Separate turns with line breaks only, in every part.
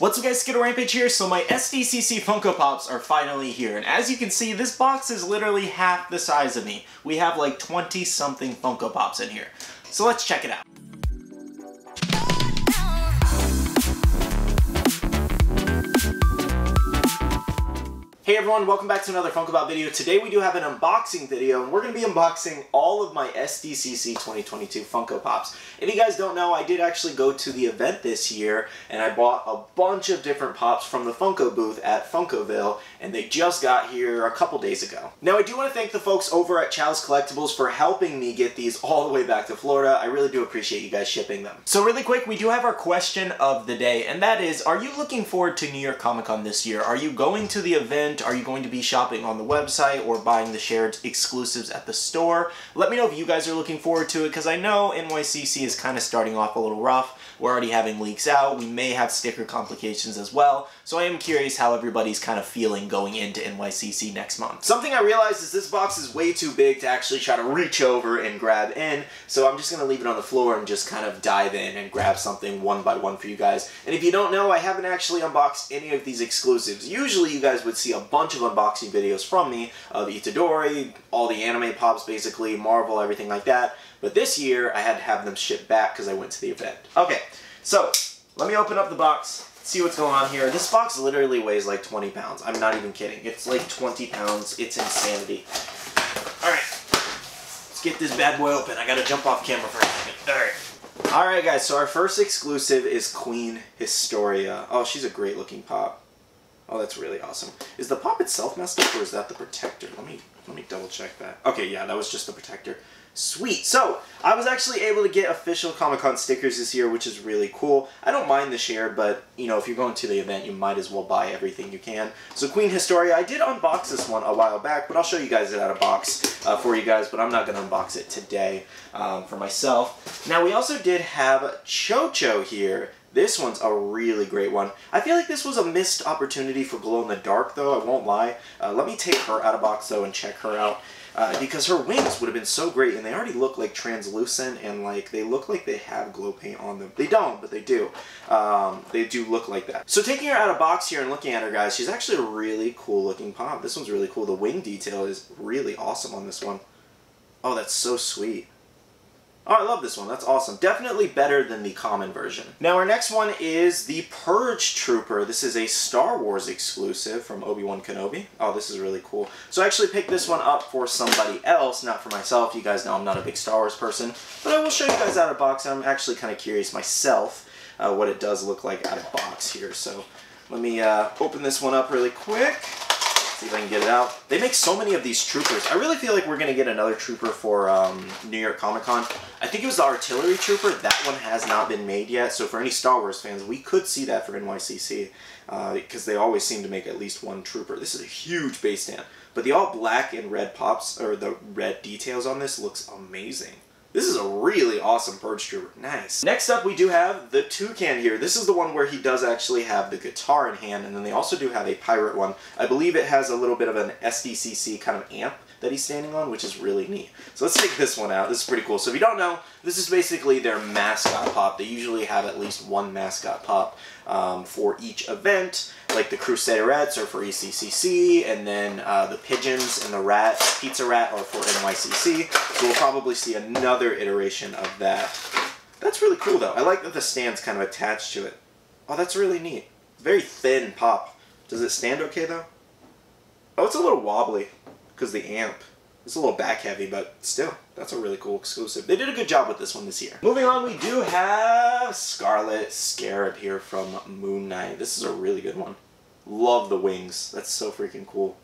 What's up guys, Skittle Rampage here. So my SDCC Funko Pops are finally here. And as you can see, this box is literally half the size of me. We have like 20 something Funko Pops in here. So let's check it out. Hey everyone, welcome back to another Funko Pop video. Today we do have an unboxing video, and we're going to be unboxing all of my SDCC 2022 Funko Pops. If you guys don't know, I did actually go to the event this year, and I bought a bunch of different Pops from the Funko booth at Funkoville, and they just got here a couple days ago. Now I do want to thank the folks over at Chow's Collectibles for helping me get these all the way back to Florida. I really do appreciate you guys shipping them. So really quick, we do have our question of the day, and that is, are you looking forward to New York Comic Con this year? Are you going to the event? Are you going to be shopping on the website or buying the shared exclusives at the store? Let me know if you guys are looking forward to it because I know NYCC is kind of starting off a little rough. We're already having leaks out. We may have sticker complications as well. So I am curious how everybody's kind of feeling going into NYCC next month. Something I realized is this box is way too big to actually try to reach over and grab in. So I'm just going to leave it on the floor and just kind of dive in and grab something one by one for you guys. And if you don't know, I haven't actually unboxed any of these exclusives. Usually you guys would see a bunch of unboxing videos from me uh, of Itadori, all the anime pops basically, Marvel, everything like that. But this year, I had to have them shipped back because I went to the event. Okay, so let me open up the box, see what's going on here. This box literally weighs like 20 pounds. I'm not even kidding. It's like 20 pounds. It's insanity. All right, let's get this bad boy open. I gotta jump off camera for a second. All right. All right, guys. So our first exclusive is Queen Historia. Oh, she's a great looking pop. Oh, that's really awesome. Is the pop itself messed up, or is that the protector? Let me let me double check that. Okay, yeah, that was just the protector. Sweet. So, I was actually able to get official Comic-Con stickers this year, which is really cool. I don't mind the share, but, you know, if you're going to the event, you might as well buy everything you can. So, Queen Historia, I did unbox this one a while back, but I'll show you guys it out of box uh, for you guys, but I'm not going to unbox it today um, for myself. Now, we also did have Cho-Cho here. This one's a really great one. I feel like this was a missed opportunity for Glow in the Dark, though, I won't lie. Uh, let me take her out of box, though, and check her out. Uh, because her wings would have been so great, and they already look like translucent, and like they look like they have glow paint on them. They don't, but they do. Um, they do look like that. So taking her out of box here and looking at her, guys, she's actually a really cool looking pop. This one's really cool. The wing detail is really awesome on this one. Oh, that's so sweet. Oh, I love this one. That's awesome. Definitely better than the common version. Now, our next one is the Purge Trooper. This is a Star Wars exclusive from Obi-Wan Kenobi. Oh, this is really cool. So I actually picked this one up for somebody else, not for myself. You guys know I'm not a big Star Wars person. But I will show you guys out of box. I'm actually kind of curious myself uh, what it does look like out of box here. So let me uh, open this one up really quick. See if I can get it out. They make so many of these troopers. I really feel like we're going to get another trooper for um, New York Comic Con. I think it was the Artillery Trooper. That one has not been made yet. So for any Star Wars fans, we could see that for NYCC. Because uh, they always seem to make at least one trooper. This is a huge base stand. But the all black and red pops, or the red details on this looks amazing. This is a really awesome Purge Trooper. Nice. Next up, we do have the Toucan here. This is the one where he does actually have the guitar in hand, and then they also do have a pirate one. I believe it has a little bit of an SDCC kind of amp that he's standing on, which is really neat. So let's take this one out. This is pretty cool. So if you don't know, this is basically their mascot pop. They usually have at least one mascot pop um, for each event, like the Crusaderettes are for ECCC, and then uh, the Pigeons and the Rat, Pizza Rat are for NYCC. So we'll probably see another iteration of that. That's really cool, though. I like that the stand's kind of attached to it. Oh, that's really neat. Very thin pop. Does it stand okay, though? Oh, it's a little wobbly because the amp is a little back heavy, but still, that's a really cool exclusive. They did a good job with this one this year. Moving on, we do have Scarlet Scarab here from Moon Knight. This is a really good one. Love the wings. That's so freaking cool.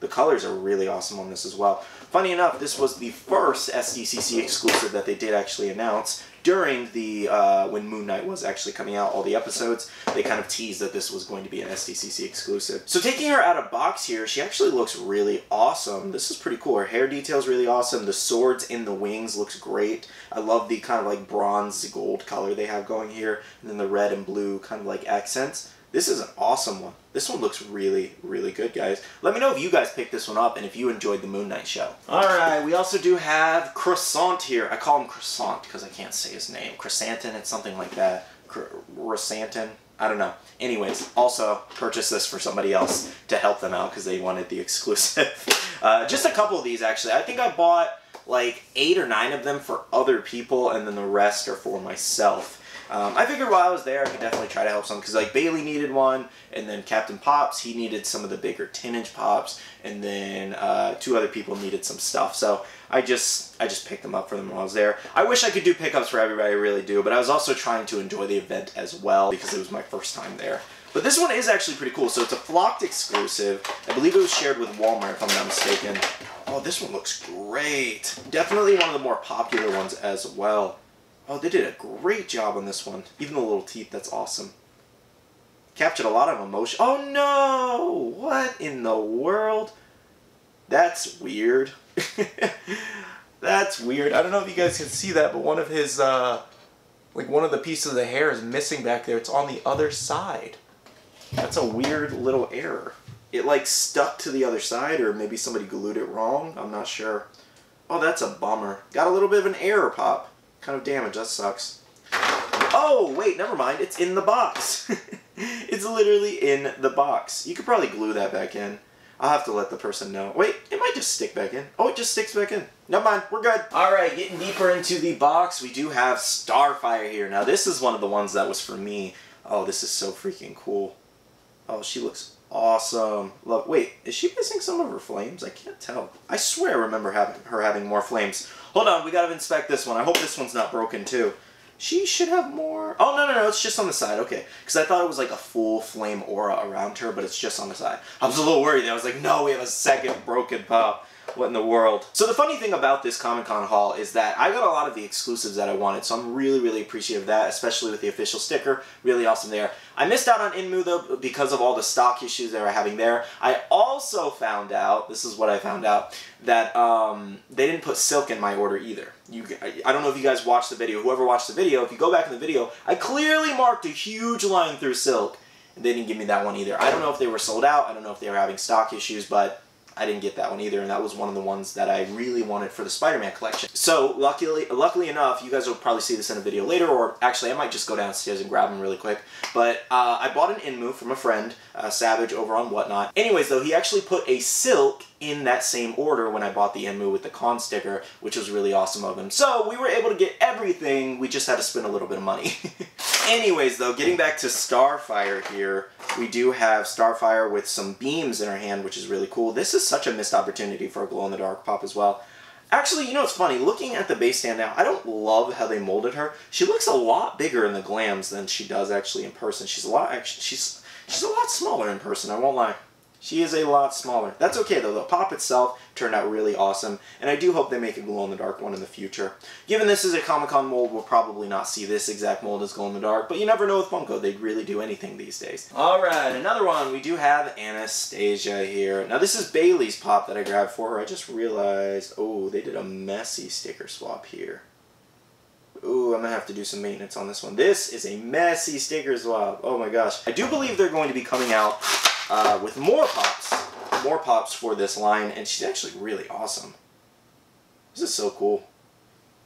The colors are really awesome on this as well. Funny enough, this was the first SDCC exclusive that they did actually announce during the, uh, when Moon Knight was actually coming out, all the episodes, they kind of teased that this was going to be an SDCC exclusive. So taking her out of box here, she actually looks really awesome. This is pretty cool. Her hair detail is really awesome. The swords in the wings looks great. I love the kind of like bronze gold color they have going here, and then the red and blue kind of like accents. This is an awesome one. This one looks really, really good, guys. Let me know if you guys picked this one up and if you enjoyed the Moon Knight show. Alright, we also do have Croissant here. I call him Croissant because I can't say his name. Chrysanthemum, it's something like that. Chrysanthemum. I don't know. Anyways, also purchase this for somebody else to help them out because they wanted the exclusive. uh, just a couple of these actually. I think I bought like eight or nine of them for other people, and then the rest are for myself. Um, I figured while I was there, I could definitely try to help some because like Bailey needed one, and then Captain Pops he needed some of the bigger 10 inch pops, and then uh, two other people needed some stuff. So I just I just picked them up for them while I was there. I wish I could do pickups for everybody, I really do, but I was also trying to enjoy the event as well because it was my first time there. But this one is actually pretty cool. So it's a Flocked exclusive. I believe it was shared with Walmart if I'm not mistaken. Oh, this one looks great. Definitely one of the more popular ones as well. Oh, they did a great job on this one. Even the little teeth, that's awesome. Captured a lot of emotion. Oh no! What in the world? That's weird. that's weird. I don't know if you guys can see that, but one of his, uh, like one of the pieces of the hair is missing back there. It's on the other side. That's a weird little error. It like stuck to the other side or maybe somebody glued it wrong. I'm not sure. Oh, that's a bummer. Got a little bit of an error pop. Kind of damage. That sucks. Oh, wait, never mind. It's in the box. it's literally in the box. You could probably glue that back in. I'll have to let the person know. Wait, it might just stick back in. Oh, it just sticks back in. Never mind, we're good. All right, getting deeper into the box, we do have Starfire here. Now, this is one of the ones that was for me. Oh, this is so freaking cool. Oh, she looks awesome. Look, wait, is she missing some of her flames? I can't tell. I swear I remember having her having more flames. Hold on, we gotta inspect this one. I hope this one's not broken too. She should have more. Oh, no, no, no, it's just on the side. Okay. Because I thought it was like a full flame aura around her, but it's just on the side. I was a little worried. I was like, no, we have a second broken pop. What in the world? So the funny thing about this Comic Con haul is that I got a lot of the exclusives that I wanted, so I'm really, really appreciative of that, especially with the official sticker. Really awesome there. I missed out on Enmu though because of all the stock issues they were having there. I also found out, this is what I found out, that um, they didn't put Silk in my order either. You, I don't know if you guys watched the video. Whoever watched the video, if you go back in the video, I clearly marked a huge line through Silk. And they didn't give me that one either. I don't know if they were sold out. I don't know if they were having stock issues, but I didn't get that one either, and that was one of the ones that I really wanted for the Spider-Man collection. So luckily, luckily enough, you guys will probably see this in a video later, or actually I might just go downstairs and grab them really quick. But uh, I bought an Enmu from a friend, uh, Savage, over on Whatnot. Anyways, though, he actually put a Silk in that same order when I bought the Enmu with the con sticker, which was really awesome of him. So we were able to get everything, we just had to spend a little bit of money. Anyways, though, getting back to Starfire here, we do have Starfire with some beams in her hand, which is really cool. This is such a missed opportunity for a glow-in-the-dark pop as well. Actually, you know what's funny? Looking at the base stand now, I don't love how they molded her. She looks a lot bigger in the glams than she does actually in person. She's a lot actually she's she's a lot smaller in person, I won't lie. She is a lot smaller. That's okay though, the pop itself turned out really awesome, and I do hope they make a glow-in-the-dark one in the future. Given this is a Comic-Con mold, we'll probably not see this exact mold as glow-in-the-dark, but you never know with Funko, they'd really do anything these days. Alright, another one, we do have Anastasia here. Now this is Bailey's pop that I grabbed for her. I just realized, oh, they did a messy sticker swap here. Ooh, I'm gonna have to do some maintenance on this one. This is a messy sticker swap. Oh my gosh. I do believe they're going to be coming out uh, with more pops, more pops for this line, and she's actually really awesome. This is so cool.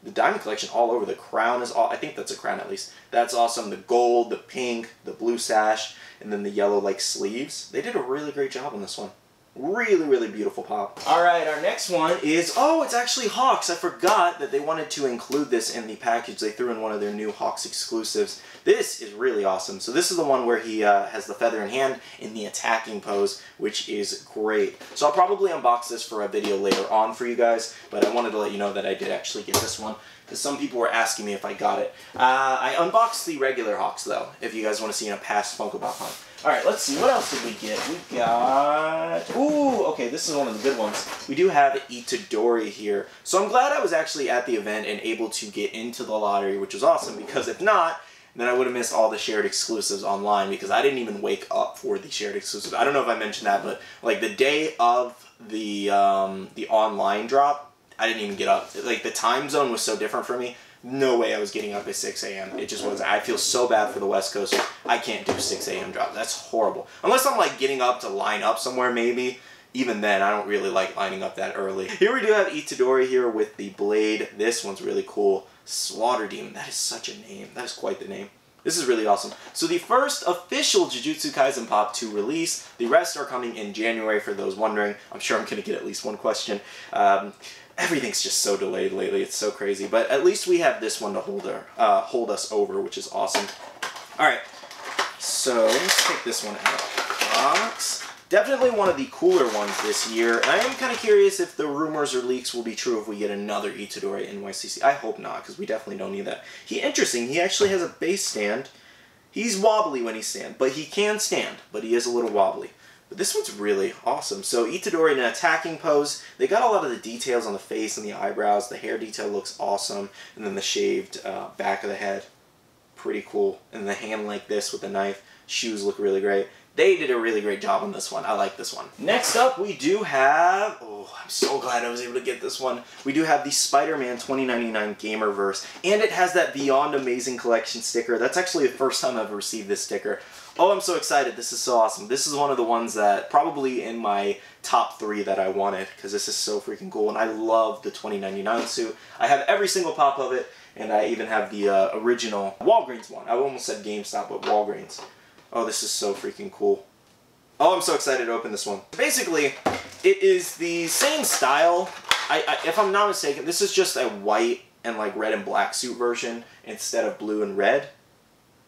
The diamond collection all over. The crown is all, I think that's a crown at least. That's awesome. The gold, the pink, the blue sash, and then the yellow like sleeves. They did a really great job on this one. Really, really beautiful pop. Alright, our next one is, oh, it's actually Hawks. I forgot that they wanted to include this in the package. They threw in one of their new Hawks exclusives. This is really awesome. So this is the one where he uh, has the feather in hand in the attacking pose, which is great. So I'll probably unbox this for a video later on for you guys, but I wanted to let you know that I did actually get this one because some people were asking me if I got it. Uh, I unboxed the regular Hawks, though, if you guys want to see in a past Funko Pop hunt. Alright, let's see. What else did we get? We got... Ooh, okay, this is one of the good ones. We do have Itadori here. So I'm glad I was actually at the event and able to get into the lottery, which was awesome, because if not, then I would have missed all the shared exclusives online because I didn't even wake up for the shared exclusives. I don't know if I mentioned that, but like the day of the um, the online drop, I didn't even get up. Like the time zone was so different for me. No way I was getting up at 6 a.m. It just was. I feel so bad for the West Coast. I can't do 6 a.m. drops. That's horrible. Unless I'm like getting up to line up somewhere, maybe. Even then, I don't really like lining up that early. Here we do have Itadori here with the blade. This one's really cool. Slaughter Demon. That is such a name. That is quite the name. This is really awesome. So the first official Jujutsu Kaisen pop to release, the rest are coming in January for those wondering. I'm sure I'm going to get at least one question. Um, everything's just so delayed lately. It's so crazy. But at least we have this one to hold, our, uh, hold us over, which is awesome. All right. So let's take this one out of the box. Definitely one of the cooler ones this year. And I am kind of curious if the rumors or leaks will be true if we get another Itadori NYCC. I hope not, because we definitely don't need that. He interesting. He actually has a base stand. He's wobbly when he stands, but he can stand, but he is a little wobbly. But this one's really awesome. So Itadori in an attacking pose. They got a lot of the details on the face and the eyebrows. The hair detail looks awesome. And then the shaved uh, back of the head. Pretty cool. And the hand like this with the knife. Shoes look really great. They did a really great job on this one. I like this one. Next up, we do have... Oh, I'm so glad I was able to get this one. We do have the Spider-Man 2099 Gamerverse. And it has that Beyond Amazing Collection sticker. That's actually the first time I've received this sticker. Oh, I'm so excited. This is so awesome. This is one of the ones that probably in my top three that I wanted because this is so freaking cool. And I love the 2099 suit. I have every single pop of it. And I even have the uh, original Walgreens one. I almost said GameStop, but Walgreens. Oh, this is so freaking cool. Oh, I'm so excited to open this one. Basically, it is the same style. I, I, if I'm not mistaken, this is just a white and like red and black suit version instead of blue and red.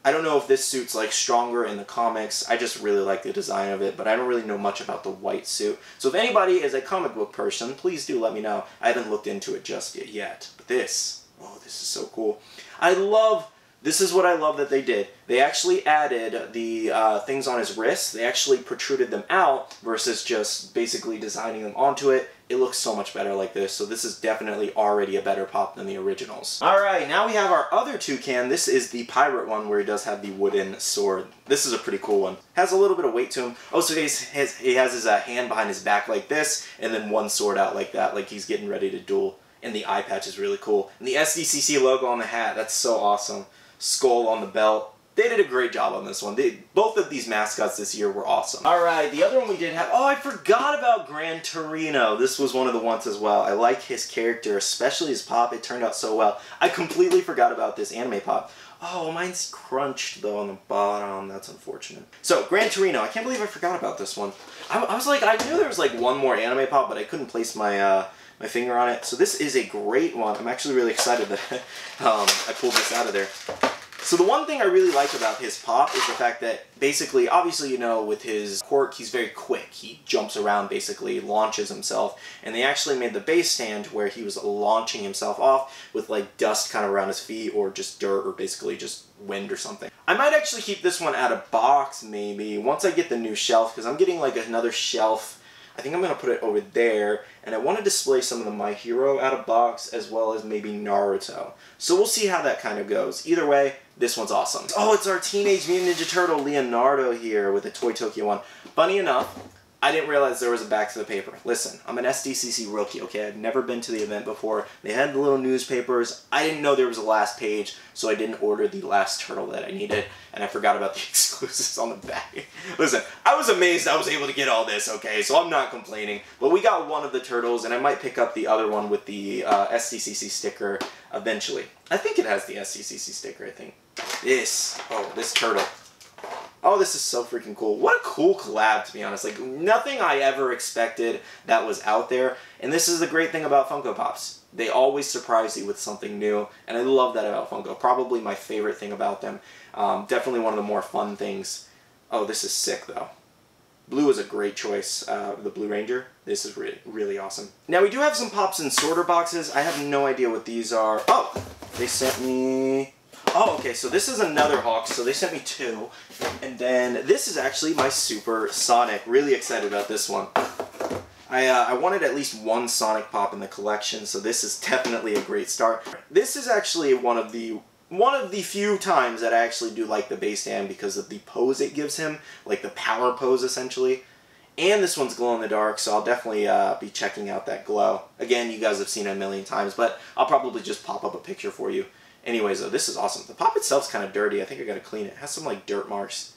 I don't know if this suit's like stronger in the comics. I just really like the design of it, but I don't really know much about the white suit. So if anybody is a comic book person, please do let me know. I haven't looked into it just yet. But this, oh, this is so cool. I love this is what I love that they did. They actually added the uh, things on his wrists. They actually protruded them out versus just basically designing them onto it. It looks so much better like this. So this is definitely already a better pop than the originals. All right, now we have our other toucan. This is the pirate one where he does have the wooden sword. This is a pretty cool one. Has a little bit of weight to him. Oh, so he has, he has his uh, hand behind his back like this and then one sword out like that, like he's getting ready to duel. And the eye patch is really cool. And the SDCC logo on the hat, that's so awesome skull on the belt. They did a great job on this one. They, both of these mascots this year were awesome. All right, the other one we did have, oh, I forgot about Gran Torino. This was one of the ones as well. I like his character, especially his pop. It turned out so well. I completely forgot about this anime pop. Oh, mine's crunched though on the bottom. That's unfortunate. So, Gran Torino. I can't believe I forgot about this one. I, I was like, I knew there was like one more anime pop, but I couldn't place my uh, my finger on it. So this is a great one. I'm actually really excited that um, I pulled this out of there. So the one thing I really like about his pop is the fact that basically, obviously, you know, with his quirk, he's very quick. He jumps around, basically, launches himself. And they actually made the base stand where he was launching himself off with like dust kind of around his feet or just dirt or basically just wind or something. I might actually keep this one out of box maybe once I get the new shelf because I'm getting like another shelf I think I'm going to put it over there, and I want to display some of the My Hero out of box as well as maybe Naruto. So we'll see how that kind of goes. Either way, this one's awesome. Oh, it's our Teenage Mutant Ninja Turtle Leonardo here with a Toy Tokyo one. Funny enough, I didn't realize there was a back to the paper. Listen, I'm an SDCC rookie, okay? I've never been to the event before. They had the little newspapers. I didn't know there was a last page, so I didn't order the last turtle that I needed, and I forgot about the exclusives on the back. Listen, I was amazed I was able to get all this, okay? So I'm not complaining. But we got one of the turtles, and I might pick up the other one with the uh, SDCC sticker eventually. I think it has the SDCC sticker, I think. This, oh, this turtle. Oh, this is so freaking cool. What a cool collab, to be honest. Like, nothing I ever expected that was out there. And this is the great thing about Funko Pops. They always surprise you with something new, and I love that about Funko. Probably my favorite thing about them. Um, definitely one of the more fun things. Oh, this is sick, though. Blue is a great choice. Uh, the Blue Ranger. This is really, really awesome. Now, we do have some Pops in sorter boxes. I have no idea what these are. Oh! They sent me Oh, okay, so this is another Hawk, so they sent me two. And then this is actually my Super Sonic. Really excited about this one. I, uh, I wanted at least one Sonic Pop in the collection, so this is definitely a great start. This is actually one of the one of the few times that I actually do like the base stand because of the pose it gives him, like the power pose essentially. And this one's glow in the dark, so I'll definitely uh, be checking out that glow. Again, you guys have seen it a million times, but I'll probably just pop up a picture for you. Anyways, though, this is awesome. The pop itself's kind of dirty. I think I gotta clean it. It has some, like, dirt marks.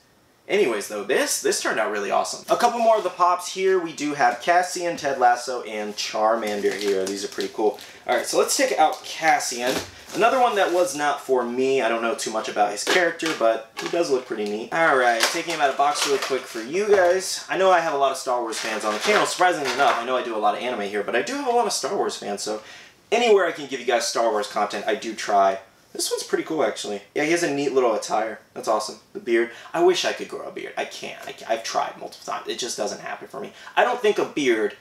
Anyways, though, this this turned out really awesome. A couple more of the pops here. We do have Cassian, Ted Lasso, and Charmander here. These are pretty cool. All right, so let's take out Cassian. Another one that was not for me, I don't know too much about his character, but he does look pretty neat. Alright, taking him out of box really quick for you guys. I know I have a lot of Star Wars fans on the channel, surprisingly enough. I know I do a lot of anime here, but I do have a lot of Star Wars fans, so anywhere I can give you guys Star Wars content, I do try. This one's pretty cool, actually. Yeah, he has a neat little attire. That's awesome. The beard. I wish I could grow a beard. I can't. I have tried multiple times. It just doesn't happen for me. I don't think a beard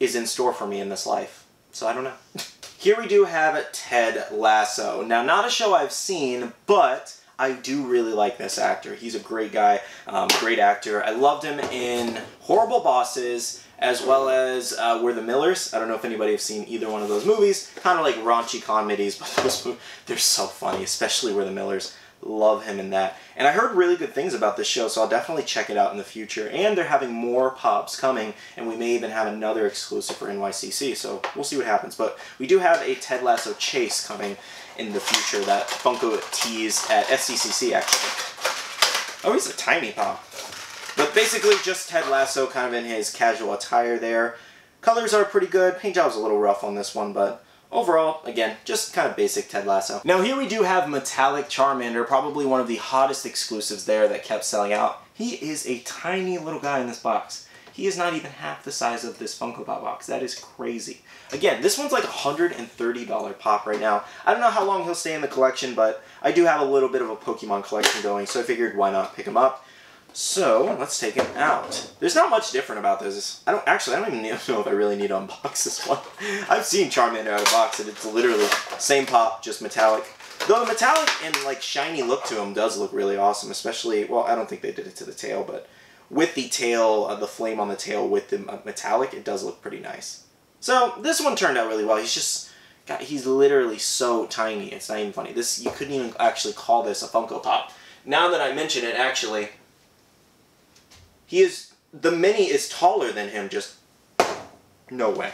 is in store for me in this life. So I don't know. Here we do have Ted Lasso. Now, not a show I've seen, but I do really like this actor. He's a great guy, um, great actor. I loved him in Horrible Bosses, as well as uh, We're the Millers. I don't know if anybody has seen either one of those movies. Kind of like raunchy comedies, but those, movies, they're so funny, especially We're the Millers. Love him in that. And I heard really good things about this show, so I'll definitely check it out in the future. And they're having more pops coming, and we may even have another exclusive for NYCC, so we'll see what happens. But we do have a Ted Lasso chase coming in the future that Funko teased at SCCC, actually. Oh, he's a tiny pop. But basically just Ted Lasso kind of in his casual attire there. Colors are pretty good. Paint job's a little rough on this one, but overall, again, just kind of basic Ted Lasso. Now here we do have Metallic Charmander, probably one of the hottest exclusives there that kept selling out. He is a tiny little guy in this box. He is not even half the size of this Funko Pop box. That is crazy. Again, this one's like $130 pop right now. I don't know how long he'll stay in the collection, but I do have a little bit of a Pokemon collection going, so I figured why not pick him up. So, let's take it out. There's not much different about this. I don't, actually, I don't even know if I really need to unbox this one. I've seen Charmander out of box and it's literally same pop, just metallic. Though the metallic and like shiny look to him does look really awesome, especially, well, I don't think they did it to the tail, but with the tail, uh, the flame on the tail with the metallic, it does look pretty nice. So, this one turned out really well. He's just, God, he's literally so tiny, it's not even funny. This, you couldn't even actually call this a Funko Pop. Now that I mention it, actually, he is, the mini is taller than him, just, no way.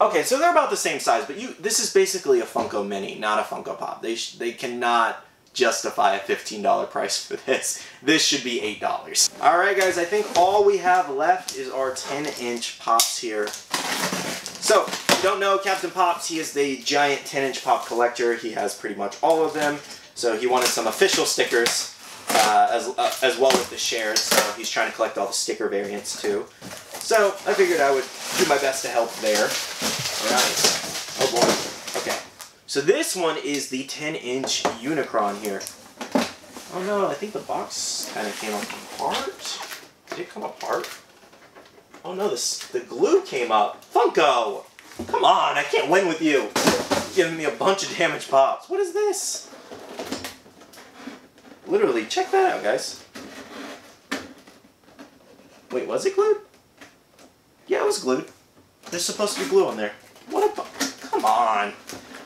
Okay, so they're about the same size, but you, this is basically a Funko Mini, not a Funko Pop. They, they cannot justify a $15 price for this. This should be $8. Alright guys, I think all we have left is our 10 inch pops here. So, you don't know Captain Pops, he is the giant 10 inch pop collector. He has pretty much all of them. So he wanted some official stickers uh, as, uh, as well with the shares, so he's trying to collect all the sticker variants too. So I figured I would do my best to help there. Alright. Oh boy. Okay. So this one is the 10 inch Unicron here. Oh no, I think the box kind of came apart. Did it come apart? Oh no, this, the glue came up. Funko! Come on, I can't win with you. You're giving me a bunch of damaged pops. What is this? Literally, check that out, guys. Wait, was it glued? Yeah, it was glued. There's supposed to be glue on there. What a... Come on.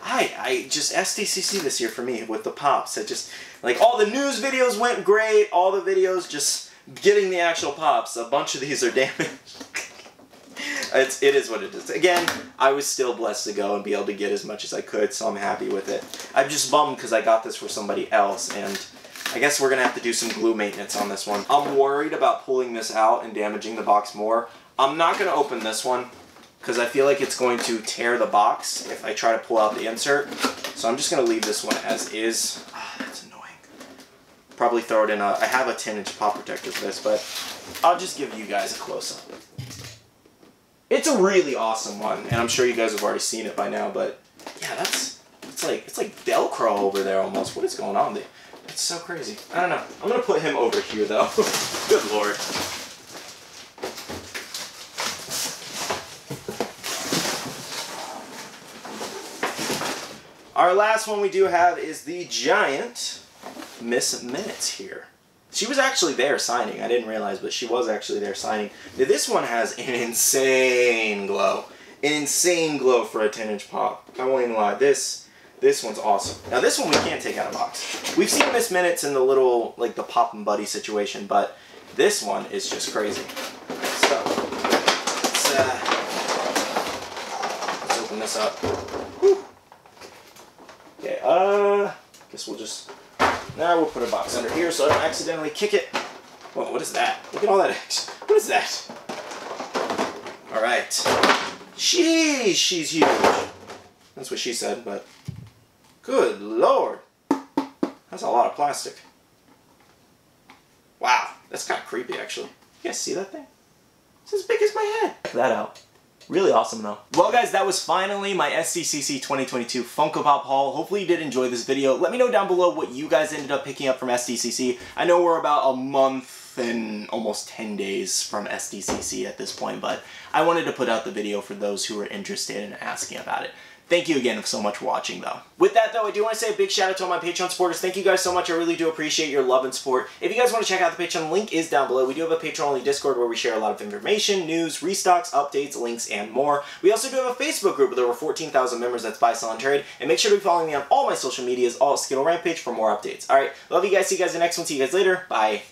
I, I just SDCC this year for me with the pops. It just, like, all the news videos went great. All the videos just getting the actual pops. A bunch of these are damaged. it's, it is what it is. Again, I was still blessed to go and be able to get as much as I could, so I'm happy with it. I'm just bummed because I got this for somebody else, and I guess we're to have to do some glue maintenance on this one. I'm worried about pulling this out and damaging the box more. I'm not to open this one because I feel like it's going to tear the box if I try to pull out the insert. So I'm just to leave this one as is. Ah, that's annoying. Probably throw it in a... I have a 10 inch pop protector for this, but I'll just give you guys a close-up. It's a really awesome one, and I'm sure you guys have already seen it by now, but yeah, that's... It's like, it's like Velcro over there almost. What is going on there? It's so crazy. I don't know. I'm to put him over here, though. Good lord. Our last one we do have is the giant Miss Minutes here. She was actually there signing. I didn't realize, but she was actually there signing. Now, this one has an insane glow. An insane glow for a 10-inch pop. I won't even lie. This this one's awesome. Now this one we can't take out of box. We've seen Miss Minutes in the little, like the Pop and Buddy situation, but this one is just crazy. So, let's, uh, let's open this up. Whew. Okay, uh, guess we'll just, now we'll put a box under here so I don't accidentally kick it. Whoa, what is that? Look at all that X. What is that? Alright. Sheesh, she's huge. That's what she said, but good lord. That's a lot of plastic. Wow, that's kind of creepy actually. You guys see that thing? It's as big as my head. Check that out. Really awesome though. Well guys, that was finally my SDCC 2022 Funko Pop haul. Hopefully you did enjoy this video. Let me know down below what you guys ended up picking up from SDCC. I know we're about a month and almost 10 days from SDCC at this point, but I wanted to put out the video for those who were interested in asking about it. Thank you again so much for watching, though. With that, though, I do want to say a big shout out to all my Patreon supporters. Thank you guys so much. I really do appreciate your love and support. If you guys want to check out the Patreon, link is down below. We do have a Patreon-only Discord where we share a lot of information, news, restocks, updates, links, and more. We also do have a Facebook group with over 14,000 members that's buy, sell, and trade. And make sure to be following me on all my social medias, all Skittle Rampage, for more updates. All right, love you guys. See you guys in the next one. See you guys later. Bye.